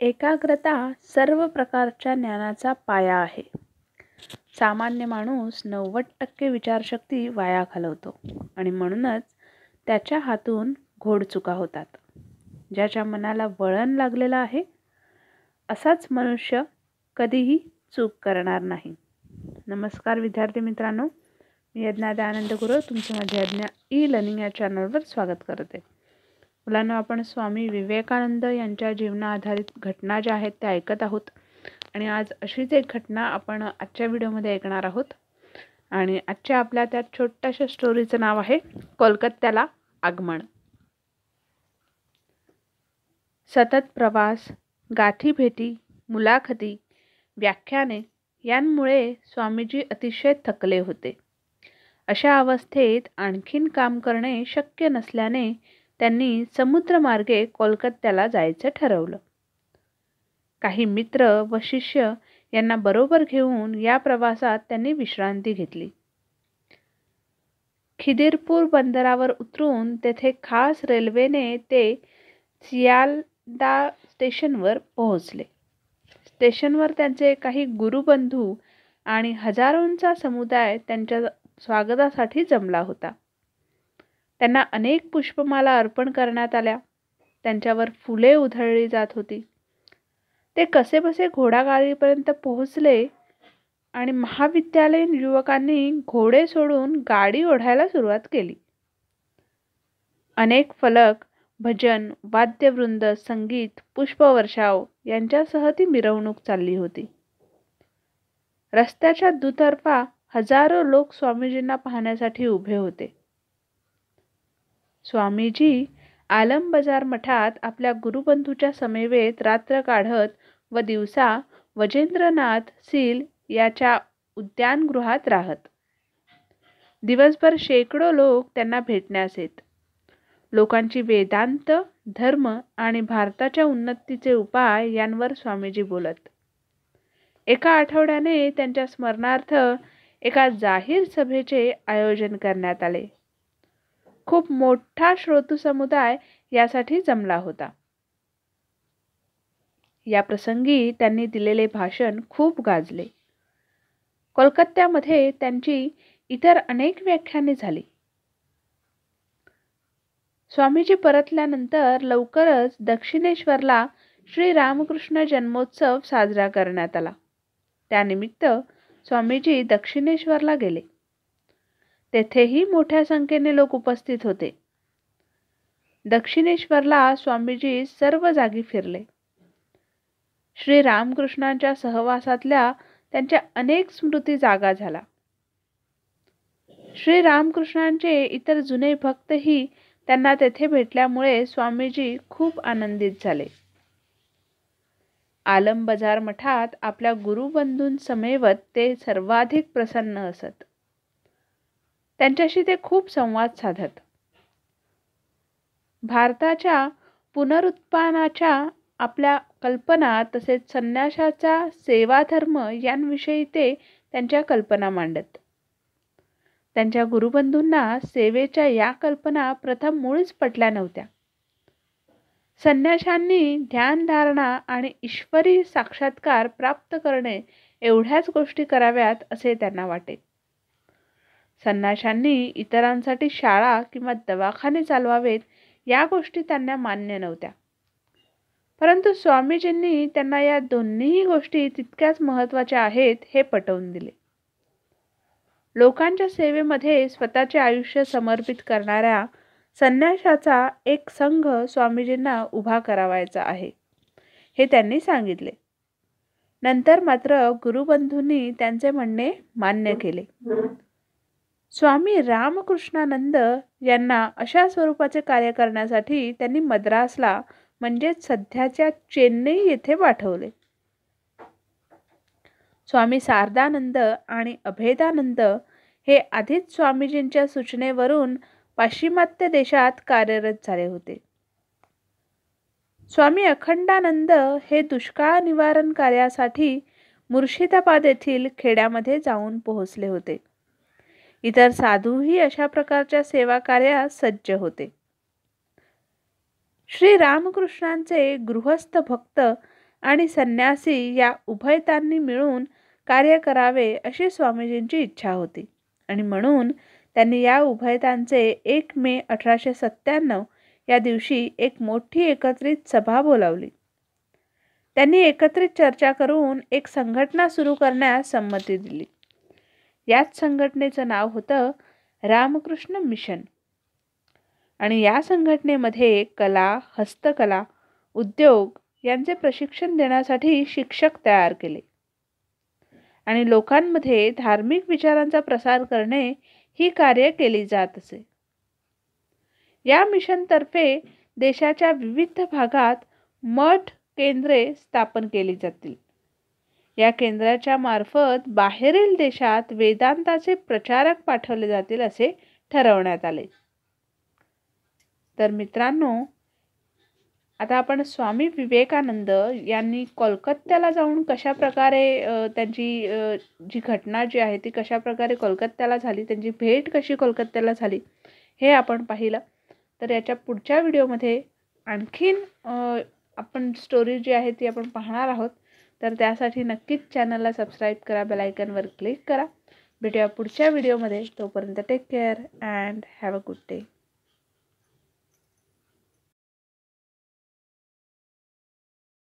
एकाग्रता सर्व प्रकारच्या ज्ञानाचा पाया आहे. सामान्य माणूस नव्वद टक्के विचारशक्ती वाया घालवतो आणि म्हणूनच त्याच्या हातून घोडचुका होतात. ज्याच्या मनाला वळण लागलेलं आहे असाच मनुष्य कधीही चूक करणार नाही. नमस्कार विद्यार्थी मित्रांनो मी यज्ञा दयानंद गुरु तुमचं माझ्या यज्ञा ई लर्निंग या चॅनलवर स्वागत करते. मुलांना आपण स्वामी विवेकानंद यांच्या जीवना आधारित घटना ज्या आहेत त्या ऐकत आहोत. आणि आज अशीच एक घटना आपण आजच्या व्हिडिओमध्ये ऐकणार आहोत. आणि आजच्या आपल्या त्या छोट्याशा स्टोरीचं नाव आहे कोलकात्याला आगमन. सतत प्रवास गाठीभेटी मुलाखती व्याख्याने यांमुळे स्वामीजी अतिशय थकले होते. अशा अवस्थेत आणखीन काम करणे शक्य नसल्याने त्यांनी समुद्रमार्गे कोलकात्याला जायचं ठरवलं. काही मित्र व शिष्य यांना बरोबर घेऊन या प्रवासात त्यांनी विश्रांती घेतली. खिदिरपूर बंदरावर उतरून तेथे खास रेल्वेने ते सियालदा स्टेशनवर पोहोचले. स्टेशनवर त्यांचे काही गुरुबंधू आणि हजारोंचा समुदाय त्यांच्या स्वागतासाठी जमला होता. त्यांना अनेक पुष्पमाला अर्पण करण्यात आल्या. त्यांच्यावर फुले उधळली जात होती. ते कसेबसे घोडागाडीपर्यंत पोहोचले आणि महाविद्यालयीन युवकांनी घोडे सोडून गाडी ओढायला सुरुवात केली. अनेक फलक भजन वाद्यवृंद संगीत पुष्पवर्षाव यांच्यासह ती मिरवणूक चालली होती. रस्त्याच्या दुतर्फा हजारो लोक स्वामीजींना पाहण्यासाठी उभे होते. स्वामीजी आलम बाजार मठात आपल्या गुरुबंधूच्या समेवेत रात्र काढत व दिवसा वजेंद्रनाथ सील याच्या उद्यानगृहात राहत. दिवसभर शेकडो लोक त्यांना भेटण्यास येत. लोकांची वेदांत धर्म आणि भारताच्या उन्नतीचे उपाय यांवर स्वामीजी बोलत. एका आठवड्याने त्यांच्या स्मरणार्थ एका जाहीर सभेचे आयोजन करण्यात आले. खूप मोठा श्रोतू समुदाय यासाठी जमला होता. या प्रसंगी त्यांनी दिलेले भाषण खूप गाजले. कोलकात्यामध्ये त्यांची इतर अनेक व्याख्याने झाली. स्वामीजी परतल्यानंतर लवकरच दक्षिणेश्वरला श्री रामकृष्ण जन्मोत्सव साजरा करण्यात आला. त्यानिमित्त स्वामीजी दक्षिणेश्वरला गेले. तेथेही मोठ्या संख्येने लोक उपस्थित होते. दक्षिणेश्वरला स्वामीजी सर्व जागी फिरले. श्री रामकृष्णांच्या सहवासातल्या त्यांच्या अनेक स्मृती जागा झाला श्री रामकृष्णांचे इतर जुने भक्तही त्यांना तेथे भेटल्यामुळे स्वामीजी खूप आनंदित झाले. आलम बाजार मठात आपल्या गुरुबंधूंसमेवत ते सर्वाधिक प्रसन्न असत. त्यांच्याशी ते खूप संवाद साधत. भारताच्या पुनरुत्पानाच्या आपल्या कल्पना तसेच संन्यासाचा सेवाधर्म यांविषयी ते त्यांच्या कल्पना मांडत. त्यांच्या गुरुबंधूंना सेवेच्या या कल्पना प्रथम मुळीच पटल्या नव्हत्या. संन्याशांनी ध्यानधारणा आणि ईश्वरी साक्षात्कार प्राप्त करणे एवढ्याच गोष्टी कराव्यात असे त्यांना वाटे. संन्याशांनी इतरांसाठी शाळा किंवा दवाखाने चालवावेत या गोष्टी त्यांना मान्य नव्हत्या. परंतु स्वामीजींनी त्यांना या दोन्हीही गोष्टी तितक्याच महत्त्वाच्या आहेत हे पटवून दिले. लोकांच्या सेवेमध्ये स्वतःचे आयुष्य समर्पित करणाऱ्या संन्याशाचा एक संघ स्वामीजींना उभा करावायचा आहे हे त्यांनी सांगितले. नंतर मात्र गुरुबंधूंनी त्यांचे म्हणणे मान्य केले. स्वामी रामकृष्णानंद यांना अशा स्वरूपाचे कार्य करण्यासाठी त्यांनी मद्रासला म्हणजेच सध्याच्या चेन्नई येथे पाठवले. स्वामी शारदानंद आणि अभेदानंद हे आधीच स्वामीजींच्या सूचनेवरून पाश्चिमात्य देशात कार्यरत झाले होते. स्वामी अखंडानंद हे दुष्काळ निवारण कार्यासाठी मुर्शिदाबाद येथील खेड्यामध्ये जाऊन पोहोचले होते. इतर साधूही अशा प्रकारच्या सेवा कार्यात सज्ज होते. श्री रामकृष्णांचे गृहस्थ भक्त आणि संन्यासी या उभयतांनी मिळून कार्य करावे अशी स्वामीजींची इच्छा होती आणि म्हणून त्यांनी या उभयतांचे एक मे अठराशे सत्त्याण्णव या दिवशी एक मोठी एकत्रित सभा बोलावली. त्यांनी एकत्रित चर्चा करून एक संघटना सुरू करण्यास संमती दिली. याच संघटनेचं नाव होतं रामकृष्ण मिशन. आणि या संघटनेमध्ये कला हस्तकला उद्योग यांचे प्रशिक्षण देण्यासाठी शिक्षक तयार केले. आणि लोकांमध्ये धार्मिक विचारांचा प्रसार करणे ही कार्य केली जात असे. या मिशनतर्फे देशाच्या विविध भागात मठ केंद्रे स्थापन केली जातील. या केंद्राच्या मार्फत बाहेरील देशात वेदांताचे प्रचारक पाठवले जातील असे ठरवण्यात आले. तर मित्रांनो आता आपण स्वामी विवेकानंद यांनी कोलकात्याला जाऊन कशा प्रकारे त्यांची जी घटना जी आहे ती कशा प्रकारे कोलकात्याला झाली त्यांची भेट कशी कोलकात्याला झाली हे आपण पाहिलं. तर याच्या पुढच्या व्हिडिओमध्ये आणखीन आपण स्टोरी जी आहे ती आपण पाहणार आहोत. तर त्यासाठी नक्कीच चॅनलला सबस्क्राईब करा बेलायकनवर क्लिक करा. भेटूया पुढच्या व्हिडिओमध्ये तोपर्यंत take care and have a good day